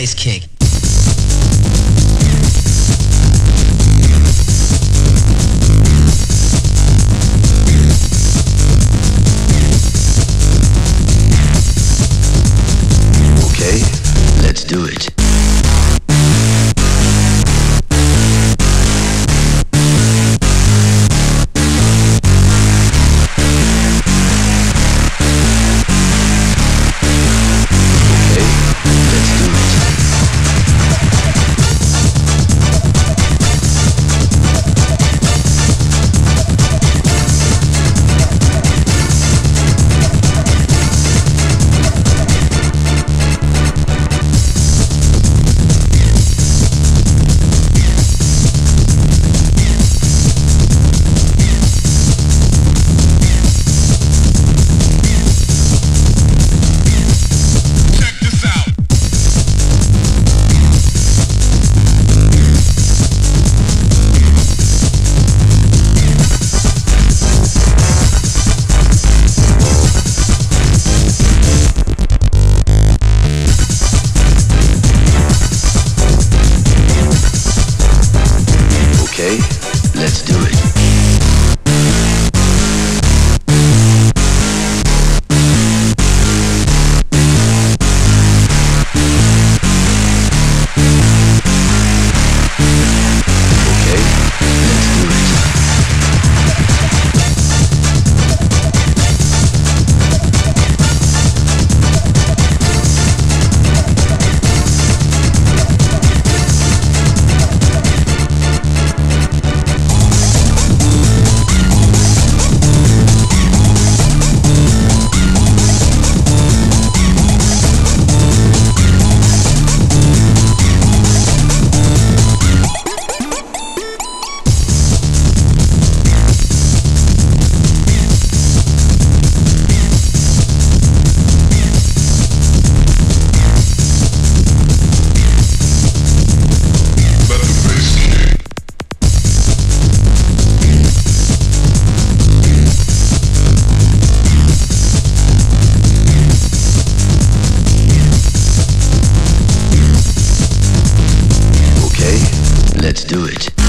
bass kick. Okay, let's do it. do it.